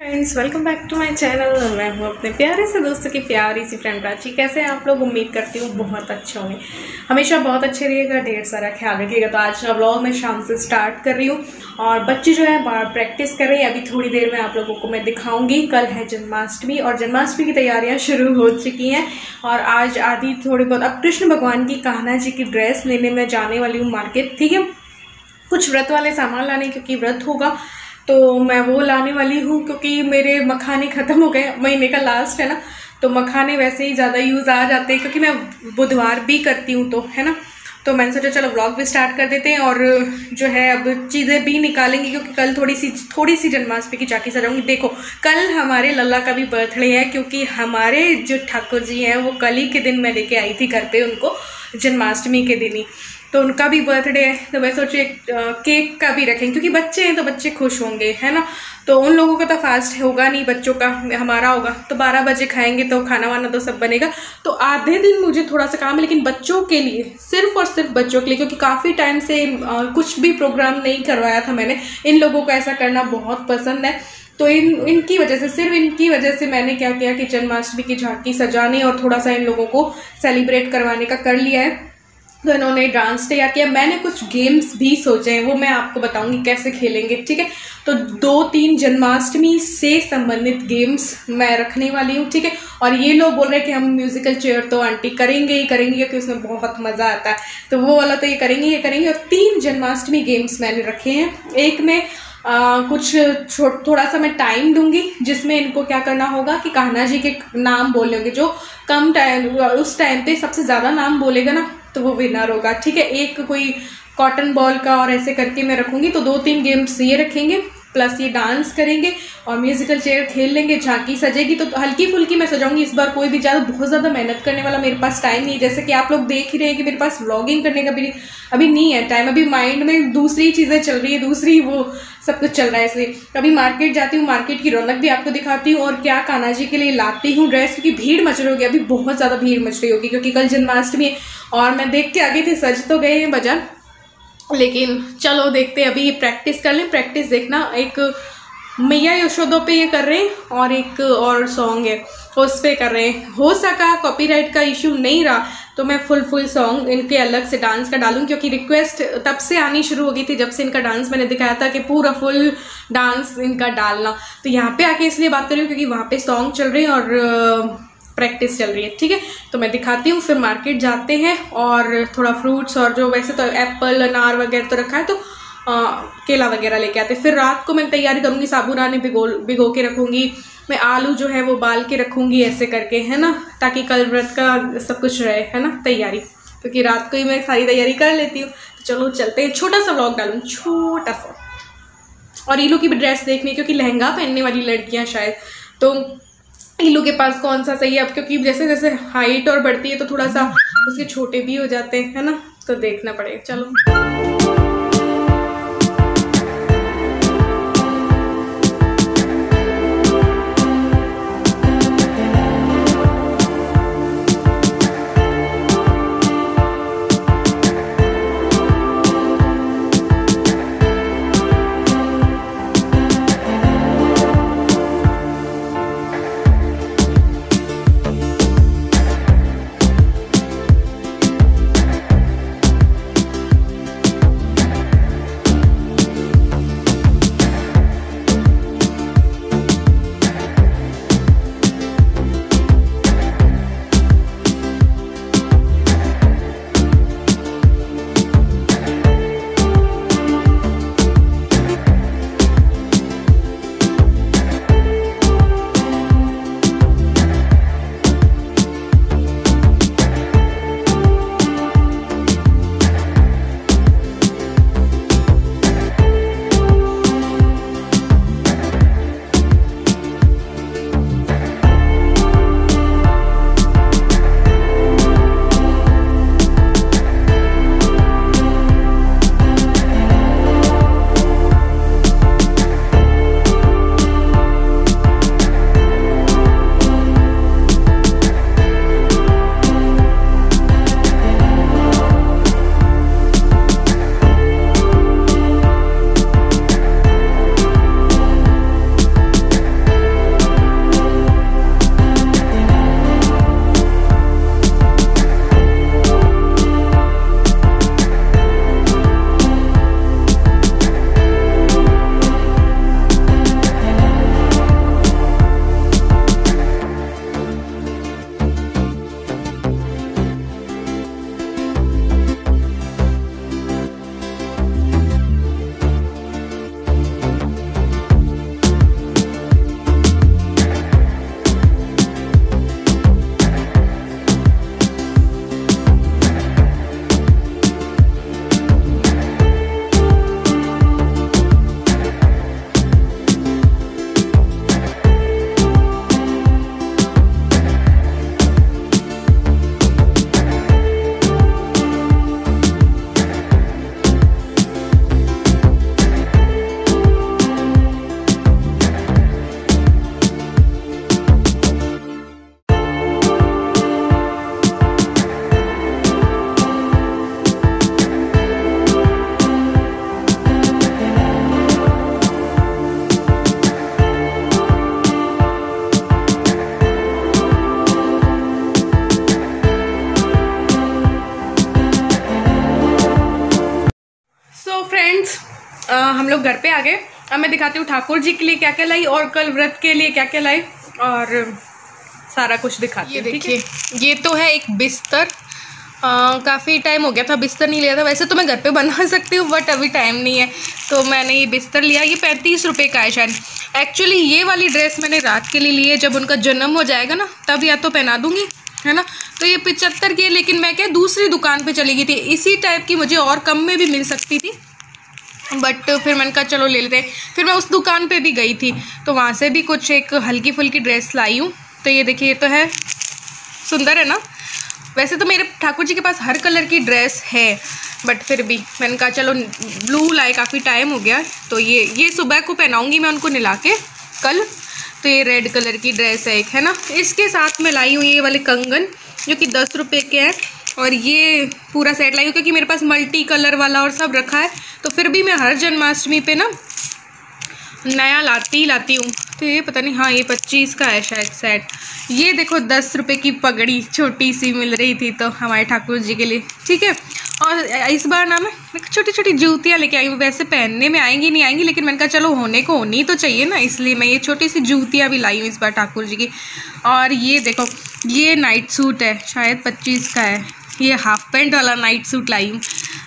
Friends welcome back to my channel मैं हूँ अपने प्यारे से दोस्तों की प्यारी सी फ्रेंड प्राची। कैसे हैं आप लोग? उम्मीद करती हूँ बहुत अच्छे होंगे। हमेशा बहुत अच्छे रहिएगा, ढेर सारा ख्याल रखिएगा। तो आज का ब्लॉग मैं शाम से स्टार्ट कर रही हूँ। और बच्चे जो है, बाहर प्रैक्टिस कर रहे हैं। अभी थोड़ी देर में आप लोगों को मैं दिखाऊँगी। कल है जन्माष्टमी और जन्माष्टमी की तैयारियाँ शुरू हो चुकी हैं। और आज आधी थोड़ी बहुत, अब कृष्ण भगवान की कान्हा जी की ड्रेस लेने में जाने वाली हूँ मार्केट ठीक है? कुछ व्रत वाले सामान लाने, क्योंकि व्रत होगा। तो मैं वो लाने वाली हूँ क्योंकि मेरे मखाने ख़त्म हो गए, महीने का लास्ट है ना। तो मखाने वैसे ही ज़्यादा यूज़ आ जाते हैं क्योंकि मैं बुधवार भी करती हूँ तो है ना। तो मैंने सोचा चलो व्लॉग भी स्टार्ट कर देते हैं और जो है अब चीज़ें भी निकालेंगे क्योंकि कल थोड़ी सी थोड़ी सी जन्माष्टमी की चाकी सजाऊँगी। देखो, कल हमारे लल्ला का भी बर्थडे है क्योंकि हमारे जो ठाकुर जी हैं, वो कल ही के दिन मैं लेके आई थी घर पे उनको जन्माष्टमी के दिन ही। तो उनका भी बर्थडे है तो मैं सोचे केक का भी रखें क्योंकि बच्चे हैं तो बच्चे खुश होंगे है ना? तो उन लोगों का तो फास्ट होगा नहीं बच्चों का हमारा होगा। तो बारह बजे खाएँगे तो खाना वाना तो सब बनेगा। तो आधे दिन मुझे थोड़ा सा काम है लेकिन बच्चों के लिए सिर्फ़ और सिर्फ़ बच्चों के लिए क्योंकि काफ़ी टाइम से आ, कुछ भी प्रोग्राम नहीं करवाया था मैंने। इन लोगों को ऐसा करना बहुत पसंद है। तो इन इनकी वजह से सिर्फ़ इनकी वजह से मैंने क्या किया कि जन्माष्टमी की झांकी सजाने और थोड़ा सा इन लोगों को सेलिब्रेट करवाने का कर लिया है। तो इन्होंने डांस तैयार किया। मैंने कुछ गेम्स भी सोचे हैं वो मैं आपको बताऊँगी कैसे खेलेंगे ठीक है? तो दो तीन जन्माष्टमी से संबंधित गेम्स मैं रखने वाली हूँ ठीक है? और ये लोग बोल रहे हैं कि हम म्यूजिकल चेयर तो आंटी करेंगे ही करेंगे क्योंकि उसमें बहुत मज़ा आता है। तो वो वाला तो ये करेंगे ये करेंगे। और तीन जन्माष्टमी गेम्स मैंने रखे हैं। एक में आ, कुछ छो थोड़ा सा मैं टाइम दूँगी जिसमें इनको क्या करना होगा कि कान्हा जी के नाम बोलेंगे जो कम टाइम उस टाइम पे सबसे ज़्यादा नाम बोलेगा ना तो वो विनर होगा। ठीक है, एक कोई कॉटन बॉल का और ऐसे करके मैं रखूँगी तो दो तीन गेम्स ये रखेंगे। प्लस ये डांस करेंगे और म्यूजिकल चेयर खेल लेंगे, झांकी सजेगी। तो हल्की फुल्की मैं सजाऊँगी इस बार कोई भी ज़्यादा, बहुत ज़्यादा मेहनत करने वाला मेरे पास टाइम नहीं है। जैसे कि आप लोग देख ही रहे हैं कि मेरे पास व्लॉगिंग करने का भी अभी नहीं है टाइम अभी माइंड में दूसरी चीज़ें चल रही है, दूसरी वो सब कुछ चल रहा है इसलिए। कभी मार्केट जाती हूँ मार्केट की रौनक भी आपको दिखाती हूँ और क्या कान्हा जी के लिए लाती हूँ ड्रेस क्योंकि भीड़ मच रही होगी। अभी बहुत ज़्यादा भीड़ मच रही होगी, क्योंकि कल जन्माष्टमी है और मैं देख के आगे थे, सज तो गए हैं बाज़ार लेकिन चलो देखते हैं, अभी प्रैक्टिस कर लें। प्रैक्टिस देखना, एक मैया यशोदो पे ये कर रहे हैं और एक और सॉन्ग है, उस पर कर रहे हैं। हो सका कॉपीराइट का इशू नहीं रहा तो मैं फुल फुल सॉन्ग इनके अलग से डांस का डालूँ, क्योंकि रिक्वेस्ट तब से आनी शुरू हो गई थी जब से इनका डांस मैंने दिखाया था कि पूरा फुल डांस इनका डालना। तो यहाँ पे आके इसलिए बात कर रही हूँ, क्योंकि वहाँ पे सॉन्ग चल रहे हैं और प्रैक्टिस चल रही है ठीक है? तो मैं दिखाती हूँ फिर मार्केट जाते हैं और थोड़ा फ्रूट्स और जो वैसे तो एप्पल अनार वगैरह तो रखा है तो आ, केला वगैरह लेके आते फिर रात को मैं तैयारी करूँगी साबुदाने भिगो भिगो के रखूँगी। मैं आलू जो है वो बाल के रखूँगी ऐसे करके है ना? ताकि कल व्रत का सब कुछ रहे है ना? तैयारी। क्योंकि रात को ही मैं सारी तैयारी कर लेती हूँ। तो चलो चलते हैं छोटा सा ब्लॉग डालूँ छोटा सा। और ईलू की भी ड्रेस देखनी क्योंकि लहंगा पहनने वाली लड़कियाँ शायद। तो ईलू के पास कौन सा सही है? अब क्योंकि जैसे जैसे हाइट और बढ़ती है तो थोड़ा सा उसके छोटे भी हो जाते हैं, है ना? तो देखना पड़ेगा। चलो। लोग घर पे आ गए। अब मैं दिखाती हूँ ठाकुर जी के लिए क्या क्या लाई और कल व्रत के लिए क्या क्या लाई और सारा कुछ दिखाती हूँ देखिए ये तो है एक बिस्तर। काफ़ी टाइम हो गया था बिस्तर नहीं लिया था। वैसे तो मैं घर पे बना सकती हूँ बट अभी टाइम नहीं है। तो मैंने ये बिस्तर लिया ये पैंतीस रुपये का है शायद। एक्चुअली ये वाली ड्रेस मैंने रात के लिए ली है जब उनका जन्म हो जाएगा ना तब या तो पहना दूँगी है ना? तो ये पिचहत्तर की है लेकिन मैं क्या दूसरी दुकान पे चली गई थी। इसी टाइप की मुझे और कम में भी मिल सकती थी। बट फिर मैंने कहा, चलो ले लेते हैं. फिर मैं उस दुकान पे भी गई थी तो वहाँ से भी कुछ एक हल्की फुल्की ड्रेस लाई हूँ। तो ये देखिए, ये तो है। सुंदर है ना? वैसे तो मेरे ठाकुर जी के पास हर कलर की ड्रेस है बट फिर भी मैंने कहा, चलो, ब्लू लाए, काफ़ी टाइम हो गया तो ये ये सुबह को पहनाऊँगी मैं उनको निला के, कल। तो ये रेड कलर की ड्रेस है एक, है ना? इसके साथ मैं लाई हूँ ये वाले कंगन, जो कि दस रुपये के हैं। और ये पूरा सेट लाई हूँ क्योंकि मेरे पास मल्टी कलर वाला और सब रखा है तो फिर भी मैं हर जन्माष्टमी पे ना नया लाती ही लाती हूँ। तो ये पता नहीं हाँ ये पच्चीस का है शायद सेट ये देखो, दस रुपये की पगड़ी छोटी सी मिल रही थी तो हमारे ठाकुर जी के लिए, ठीक है? और इस बार ना मैं छोटी छोटी जूतियाँ लेके आई वैसे पहनने में आएँगी, नहीं आएँगी, लेकिन मैंने कहा, चलो, होने को होनी तो चाहिए ना, इसलिए मैं ये छोटी सी जूतियाँ भी लाई हूँ इस बार ठाकुर जी की। और ये देखो, ये नाइट सूट है, शायद पच्चीस का है। ये हाफ़ पैंट वाला नाइट सूट लाई हूँ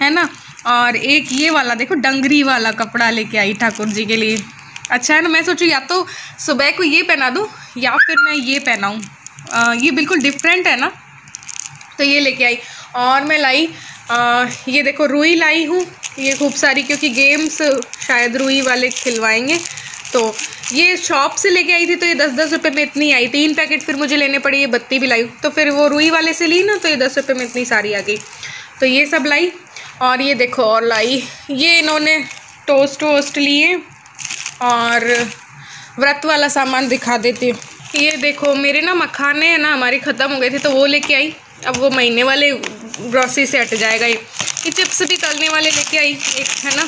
है ना? और एक ये वाला देखो डंगरी वाला कपड़ा लेके आई ठाकुर जी के लिए। अच्छा है ना मैं सोचूँ या तो सुबह को ये पहना दूँ या फिर मैं ये पहनाऊँ। ये बिल्कुल डिफरेंट है ना? तो ये लेके आई। और मैं लाई आ, ये देखो रुई लाई हूँ। ये खूब सारी क्योंकि गेम्स शायद रुई वाले खिलवाएँगे। तो ये शॉप से लेके आई थी तो ये दस दस रुपये में इतनी आई। तीन पैकेट फिर मुझे लेने पड़े, ये बत्ती भी लाई। तो फिर वो रुई वाले से ली ना तो ये दस रुपये में इतनी सारी आ गई। तो ये सब लाई, और ये देखो और लाई। ये इन्होंने टोस्ट वोस्ट लिए, और व्रत वाला सामान दिखा देती हूँ। ये देखो, मेरे ना मखाने हैं ना, हमारे ख़त्म हो गए थे तो वो लेके आई। अब वो महीने वाले ग्रॉसरी से हट जाएगा ये। ये चिप्स भी तलने वाले लेके आई, एक है ना।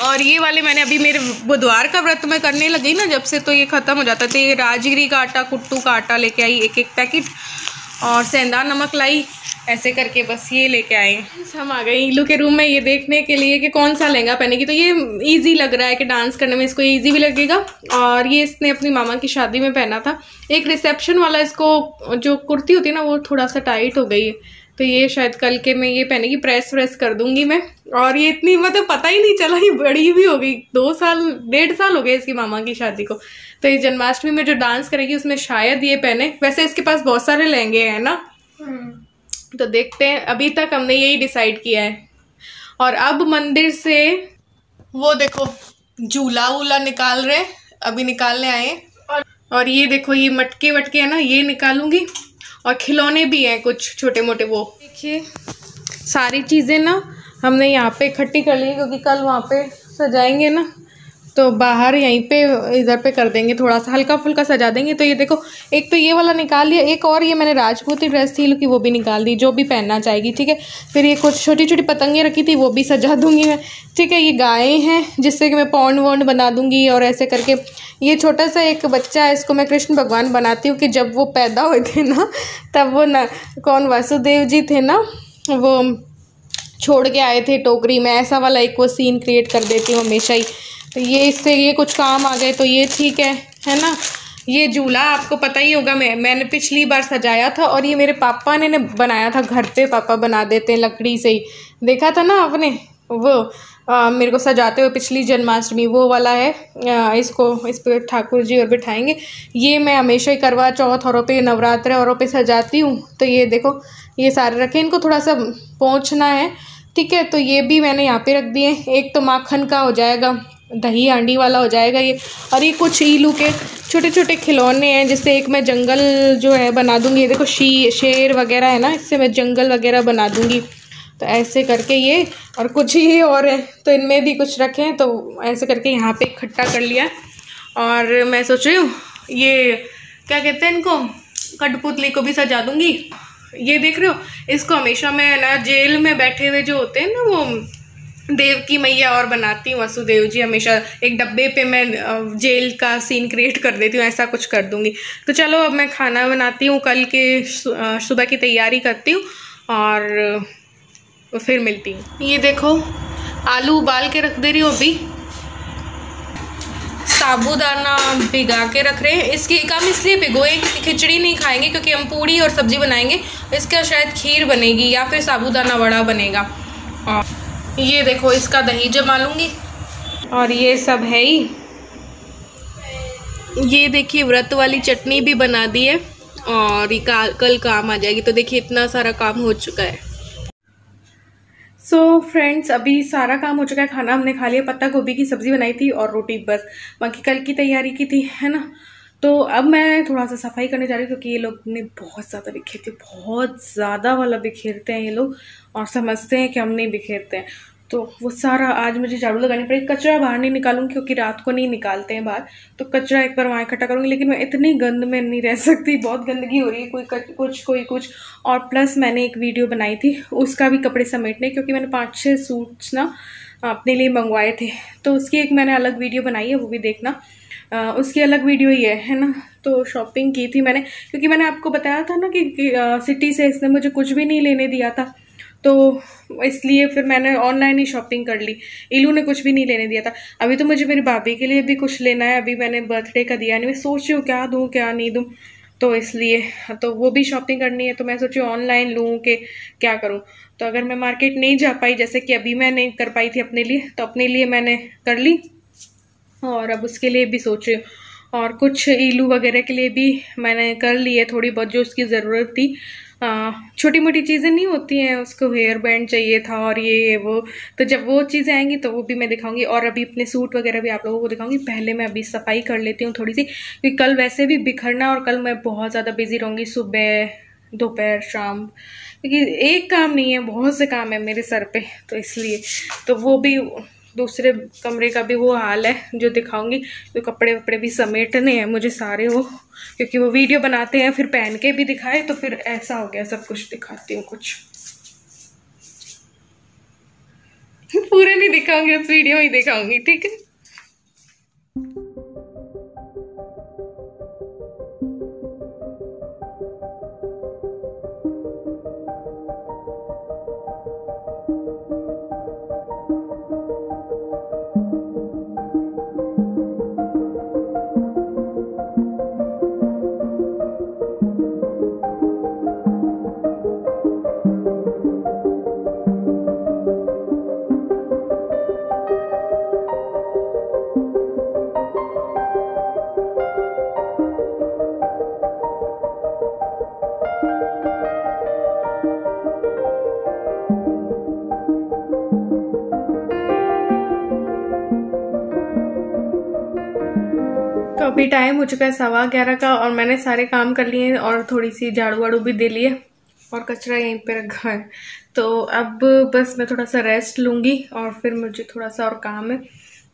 और ये वाले मैंने अभी मेरे बुधवार का व्रत में करने लगी ना, जब से तो ये ख़त्म हो जाता था। ये राजगिरी का आटा, कुट्टू का आटा लेके आई एक एक पैकेट और सेंधा नमक लाई, ऐसे करके बस ये लेके आए हम आ गए ईलू के रूम में ये देखने के लिए कि कौन सा लहंगा पहनेगी। तो ये इजी लग रहा है कि डांस करने में इसको इजी भी लगेगा। और ये इसने अपनी मामा की शादी में पहना था। एक रिसेप्शन वाला इसको, जो कुर्ती होती है ना, वो थोड़ा सा टाइट हो गई। है तो ये शायद कल के मैं ये पहनेगी प्रेस व्रेस कर दूँगी मैं। और ये इतनी मतलब पता ही नहीं चला ये बड़ी भी हो गई। दो साल डेढ़ साल हो गए इसकी मामा की शादी को। तो ये जन्माष्टमी में जो डांस करेगी उसमें शायद ये पहने। वैसे इसके पास बहुत सारे लहंगे हैं ना। हम्म। तो देखते हैं अभी तक हमने यही डिसाइड किया है। और अब मंदिर से वो देखो झूला वूला निकाल रहे अभी निकालने आए और और ये देखो ये मटके वटके है ना ये निकालूँगी। और खिलौने भी हैं कुछ छोटे मोटे वो। देखिए, सारी चीज़ें ना हमने यहाँ पे इकट्ठी कर ली क्योंकि कल वहाँ पे सजाएँगे ना। तो बाहर यहीं पे, इधर पे कर देंगे थोड़ा सा, हल्का फुल्का सजा देंगे। तो ये देखो, एक तो ये वाला निकाल लिया, एक और ये मैंने राजपूती ड्रेस थी कि वो भी निकाल दी, जो भी पहनना चाहेगी, ठीक है? फिर ये कुछ छोटी छोटी पतंगे रखी थी, वो भी सजा दूँगी मैं, ठीक है? ये गायें हैं, जिससे कि मैं पौंड वोंड बना दूँगी और ऐसे करके। ये छोटा सा एक बच्चा है, इसको मैं कृष्ण भगवान बनाती हूँ कि जब वो पैदा हुए थे ना, तब वो न, कौन, वासुदेव जी थे ना, वो छोड़ के आए थे टोकरी में, ऐसा वाला एक वो सीन क्रिएट कर देती हूँ हमेशा ही। तो ये इससे ये कुछ काम आ गए तो ये ठीक है है ना? ये झूला आपको पता ही होगा मैं मैंने पिछली बार सजाया था और ये मेरे पापा ने, ने बनाया था घर पे पापा बना देते हैं लकड़ी से ही। देखा था ना आपने? वो आ, मेरे को सजाते हुए पिछली जन्माष्टमी वो वाला है आ, इसको इस पर ठाकुर जी और बिठाएँगे। ये मैं हमेशा ही करवा चौथ औरों पे नवरात्र औरों पे सजाती हूँ। तो ये देखो ये सारे रखे इनको थोड़ा सा पहुँचना है ठीक है? तो ये भी मैंने यहाँ पे रख दिए एक तो माखन का हो जाएगा दही हांडी वाला हो जाएगा ये। और ये कुछ ईलू के छोटे छोटे खिलौने हैं, जिससे एक मैं जंगल जो है बना दूँगी। ये देखो शी, शेर वगैरह है ना, इससे मैं जंगल वगैरह बना दूँगी। तो ऐसे करके ये, और कुछ ही और है तो इनमें भी कुछ रखें तो ऐसे करके यहाँ पे इकट्ठा कर लिया। और मैं सोच रही हूँ, ये क्या कहते हैं इनको? कठपुतली को भी सजा दूँगी। ये देख रहे हो, इसको हमेशा मैं ना जेल में बैठे हुए जो होते हैं ना वो देव की मैया और बनाती हूँ, वसुदेव जी, हमेशा एक डब्बे पे मैं जेल का सीन क्रिएट कर देती हूँ, ऐसा कुछ कर दूँगी। तो चलो, अब मैं खाना बनाती हूँ, कल के सुबह की तैयारी करती हूँ और फिर मिलती हूँ। ये देखो, आलू उबाल के रख दे रही हूँ अभी। साबूदाना भिगा के रख रहे हैं। इसकी काम इसलिए भिगोए क्योंकि खिचड़ी नहीं खाएँगे क्योंकि हम पूड़ी और सब्ज़ी बनाएँगे। इसका शायद खीर बनेगी या फिर साबूदाना वड़ा बनेगा। और ये देखो इसका दही जमा लूँगी। और ये सब है ही। ये देखिए व्रत वाली चटनी भी बना दी है। और ये का, कल काम आ जाएगी। तो देखिए इतना सारा काम हो चुका है। सो so, फ्रेंड्स अभी सारा काम हो चुका है। खाना हमने खा लिया। पत्ता गोभी की सब्ज़ी बनाई थी और रोटी बस। बाकी कल की तैयारी की थी है ना? तो अब मैं थोड़ा सा सफ़ाई करने जा रही हूँ क्योंकि ये लोग ने बहुत ज़्यादा बिखेरते बहुत ज़्यादा वाला बिखेरते हैं ये लोग और समझते हैं कि हम नहीं बिखेरते हैं। तो वो सारा आज मुझे झाड़ू लगानी पड़ेगी। कचरा बाहर नहीं निकालूँगी क्योंकि रात को नहीं निकालते हैं बाहर। तो कचरा एक बार वहाँ इकट्ठा करूँगी, लेकिन मैं इतनी गंद में नहीं रह सकती, बहुत गंदगी हो रही है, कोई कुछ कोई कुछ। और प्लस मैंने एक वीडियो बनाई थी, उसका भी कपड़े समेटने, क्योंकि मैंने पाँच छः सूट्स ना अपने लिए मंगवाए थे। तो उसकी एक मैंने अलग वीडियो बनाई है, वो भी देखना। आ, उसकी अलग वीडियो ही है है ना तो शॉपिंग की थी मैंने। क्योंकि मैंने आपको बताया था ना कि, कि आ, सिटी से इसने मुझे कुछ भी नहीं लेने दिया था। तो इसलिए फिर मैंने ऑनलाइन ही शॉपिंग कर ली। इलू ने कुछ भी नहीं लेने दिया था। अभी तो मुझे मेरी भाभी के लिए भी कुछ लेना है। अभी मैंने बर्थडे का दिया। नहीं मैं सोच रही हूँ क्या दूँ क्या नहीं दूँ। तो इसलिए तो वो भी शॉपिंग करनी है। तो मैं सोची ऑनलाइन लूँ कि क्या करूँ। तो अगर मैं मार्केट नहीं जा पाई जैसे कि अभी मैं नहीं कर पाई थी अपने लिए तो अपने लिए मैंने कर ली। और अब उसके लिए भी सोच रही हूँ। और कुछ ईलू वगैरह के लिए भी मैंने कर ली है थोड़ी बहुत जो उसकी ज़रूरत थी। छोटी मोटी चीज़ें नहीं होती हैं, उसको हेयर बैंड चाहिए था और ये वो। तो जब वो चीज़ें आएँगी तो वो भी मैं दिखाऊँगी और अभी अपने सूट वगैरह भी आप लोगों को दिखाऊँगी। पहले मैं अभी सफ़ाई कर लेती हूँ थोड़ी सी क्योंकि कल वैसे भी बिखरना और कल मैं बहुत ज़्यादा बिज़ी रहूँगी सुबह, दोपहर, शाम, क्योंकि एक काम नहीं है, बहुत से काम है मेरे सर पे तो इसलिए। तो वो भी दूसरे कमरे का भी वो हाल है, जो दिखाऊँगी। तो कपड़े वपड़े भी समेटने हैं मुझे सारे वो, क्योंकि वो वीडियो बनाते हैं, फिर पहन के भी दिखाए तो फिर ऐसा हो गया, सब कुछ दिखाती हूँ कुछ। पूरे नहीं दिखाऊँगी, उस वीडियो में ही दिखाऊँगी, ठीक है? अभी टाइम हो चुका है सवा ग्यारह का और मैंने सारे काम कर लिए हैं और थोड़ी सी झाड़ू वाड़ू भी दे लिए और कचरा यहीं पे रखा है। तो अब बस मैं थोड़ा सा रेस्ट लूँगी और फिर मुझे थोड़ा सा और काम है।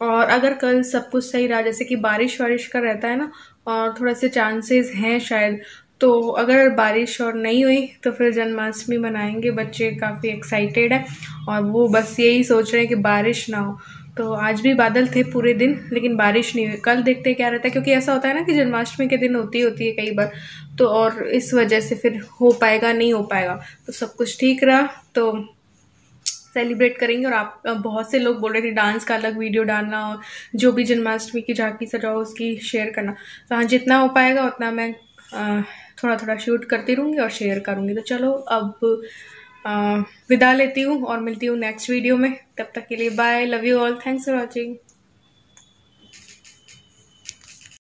और अगर कल सब कुछ सही रहा, जैसे कि बारिश वारिश का रहता है ना और थोड़े से चांसेस हैं शायद तो अगर बारिश और नहीं हुई तो फिर जन्माष्टमी मनाएँगे। बच्चे काफ़ी एक्साइटेड है और वो बस यही सोच रहे हैं कि बारिश ना हो। तो आज भी बादल थे पूरे दिन, लेकिन बारिश नहीं हुई। कल देखते क्या रहता है, क्योंकि ऐसा होता है ना कि जन्माष्टमी के दिन होती होती है कई बार तो और इस वजह से फिर हो पाएगा, नहीं हो पाएगा। तो सब कुछ ठीक रहा तो सेलिब्रेट करेंगे और आप बहुत से लोग बोल रहे थे डांस का अलग वीडियो डालना और जो भी जन्माष्टमी की झांकी सजाओ, उसकी शेयर करना। तो हाँ जितना हो पाएगा, उतना मैं थोड़ा थोड़ा शूट करती रहूँगी और शेयर करूँगी। तो चलो, अब विदा लेती हूँ और मिलती हूँ नेक्स्ट वीडियो में। तब तक के लिए bye love you all thanks for watching